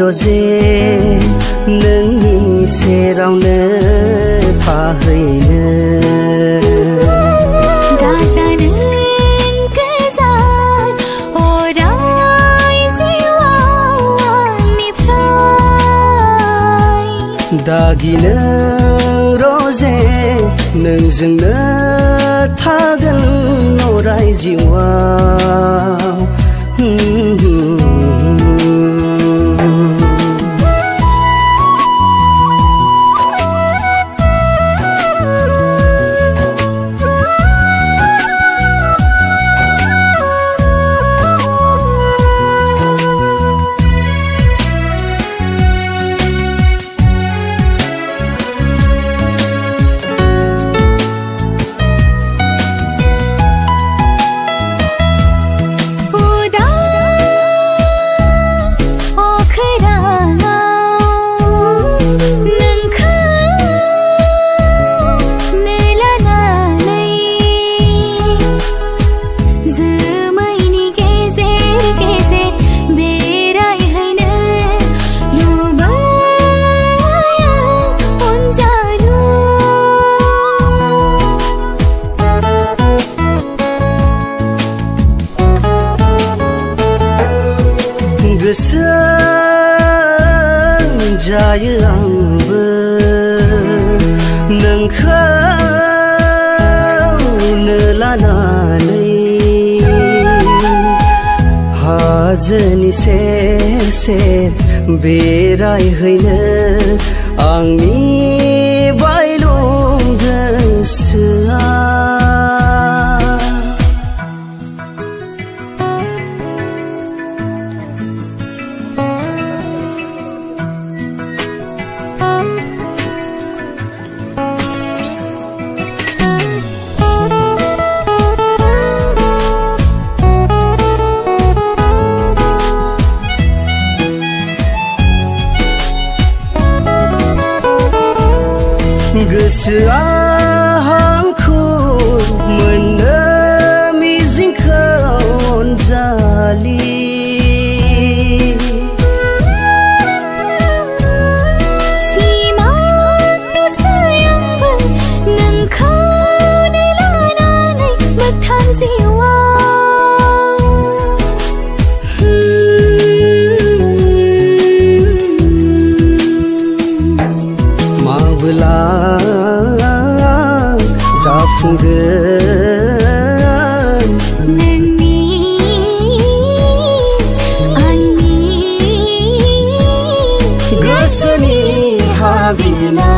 रजे नोंनि सेरावनो थाहैनो दाजानोन गोजान अराय जिउआव आंनिफ्राय दागिनो रजे नोंजोंनो थागोन अराय जिउआव sáng dài ăng bơ nâng khao nơ la na nay hà dân sẽ sẽ về rai hơi nơ ang 个是爱。असनी भावेमा